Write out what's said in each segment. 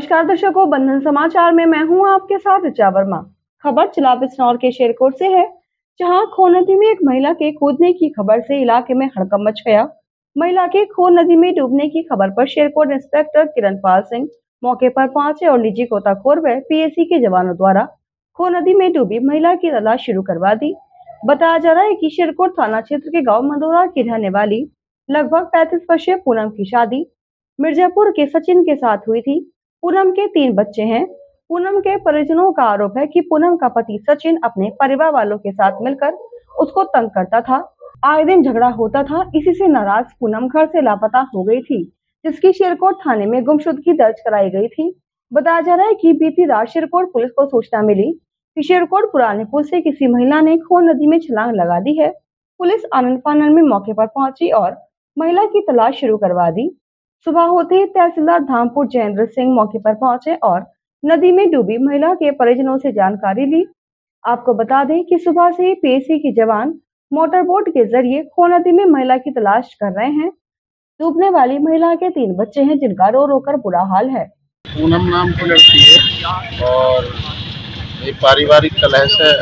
नमस्कार दर्शकों, बंधन समाचार में मैं हूँ आपके साथ ऋचा वर्मा। खबर चिला बिजनौर के शेरकोट से है, जहाँ खो नदी में एक महिला के कूदने की खबर से इलाके में हड़कम मच गया। महिला के खो नदी में डूबने की खबर पर शेरकोट इंस्पेक्टर किरण पाल सिंह मौके पर पहुँचे और निजी गोताखोर व पीएसी के जवानों द्वारा खो नदी में डूबी महिला की तलाश शुरू करवा दी। बताया जा रहा है की शेरकोट थाना क्षेत्र के गाँव मंदोरा की रहने वाली लगभग पैंतीस वर्षीय पूनम की शादी मिर्जापुर के सचिन के साथ हुई थी। पूनम के तीन बच्चे हैं। पूनम के परिजनों का आरोप है कि पूनम का पति सचिन अपने परिवार वालों के साथ मिलकर उसको तंग करता था। आए दिन झगड़ा होता था, इसी से नाराज़ पूनम घर से लापता हो गई थी, जिसकी शेरकोट थाने में गुमशुदगी दर्ज कराई गई थी। बताया जा रहा है कि बीती रात शेरकोट पुलिस को सूचना मिली कि शेरकोट पुराने पुल से किसी महिला ने खो नदी में छलांग लगा दी है। पुलिस आनंद फानंद में मौके पर पहुँची और महिला की तलाश शुरू करवा दी। सुबह होते ही तहसीलदार धामपुर जयेंद्र सिंह मौके पर पहुँचे और नदी में डूबी महिला के परिजनों से जानकारी ली। आपको बता दें कि सुबह से ही पीएसी के जवान मोटर बोट के ज़रिए खो नदी में महिला की तलाश कर रहे हैं। डूबने वाली महिला के तीन बच्चे हैं, जिनका रो रो कर बुरा हाल है। पूनम नाम की लड़की है और ये पारिवारिक कलह से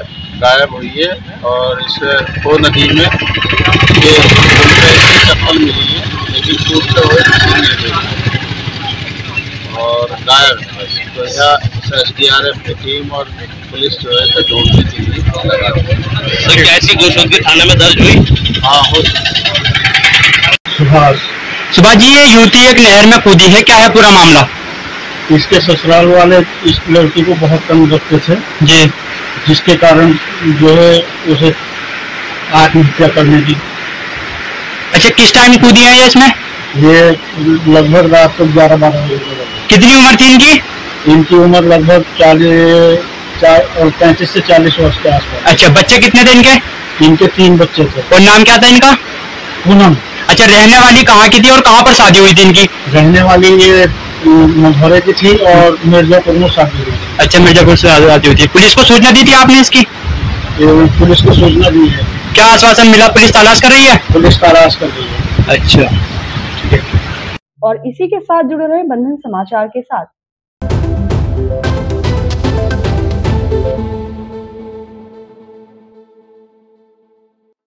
गायब हुई है और इस खो नदी में ये चप्पल मिली है लेकिन टूटते हुए गायब तो यहाँ एस डी आर एफ़ की टीम और पुलिस जो है तो ढूँढने के लिए लगा सर कैसी गुमशुदगी थाने में दर्ज हुई? हाँ हो सुभाष। सुभाष जी ये युवती एक नहर में कूदी है। क्या है पूरा मामला? इसके ससुराल वाले इस लड़की को बहुत कम रखते थे। जी। जिसके कारण जो है उसे आत्महत्या करने की अच्छा किस टाइम कूदी है ये इसमें? ये लगभग रात को ग्यारह बारह बजे। कितनी उम्र थी इनकी? इनकी उम्र लगभग चालीस चार पैंतीस से चालीस वर्ष के आसपास। अच्छा बच्चे कितने थे इनके? इनके तीन बच्चे थे। और नाम क्या था इनका? पूनम। अच्छा रहने वाली कहाँ की थी और कहाँ पर शादी हुई थी इनकी? रहने वाली ये मधुरे की थी और मिर्जापुर में शादी हुई थी। अच्छा मिर्जापुर से शादी हुई थी। पुलिस को सूचना दी थी आपने इसकी? पुलिस को सूचना दी है। क्या आश्वासन मिला? पुलिस तलाश कर रही है? पुलिस तलाश कर रही है। अच्छा। और इसी के साथ जुड़े रहे बंधन समाचार के साथ।